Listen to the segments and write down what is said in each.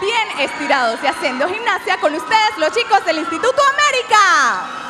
bien estirados y haciendo gimnasia con ustedes, los chicos del Instituto América.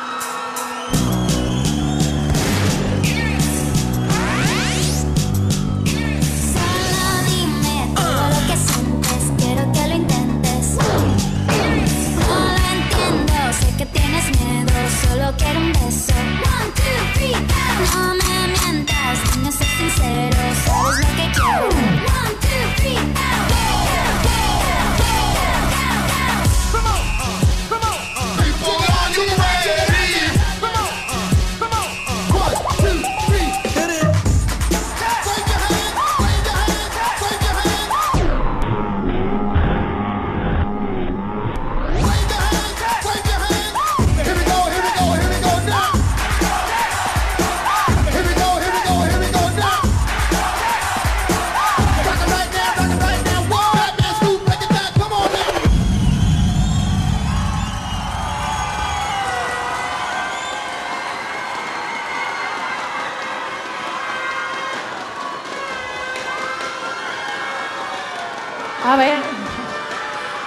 A ver.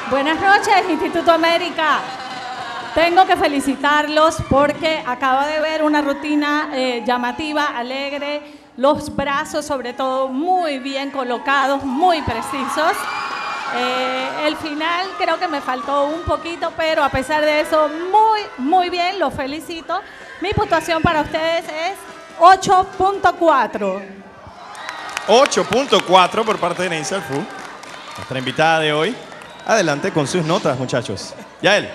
Buenas noches, Instituto América. Tengo que felicitarlos porque acabo de ver una rutina eh, llamativa, alegre, los brazos sobre todo muy bien colocados, muy precisos. Eh, el final creo que me faltó un poquito, pero a pesar de eso, muy, muy bien, los felicito. Mi puntuación para ustedes es 8.4. 8.4 por parte de Fu, nuestra invitada de hoy. Adelante con sus notas, muchachos. Ya él.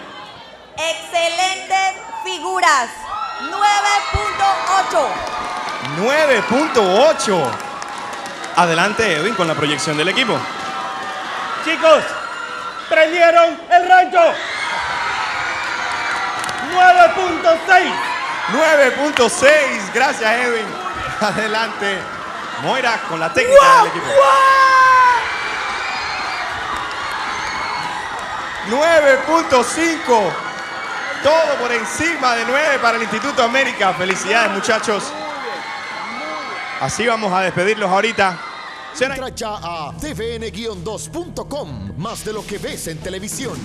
Excelentes figuras. 9.8. 9.8. Adelante, Edwin, con la proyección del equipo. Chicos, prendieron el rancho. 9.6. 9.6. Gracias, Edwin. Adelante. Moira con la técnica del equipo. 9.5. Todo por encima de 9 para el Instituto América. Felicidades, muchachos. Así vamos a despedirlos ahorita. Entra ya a tvn-2.com, más de lo que ves en televisión.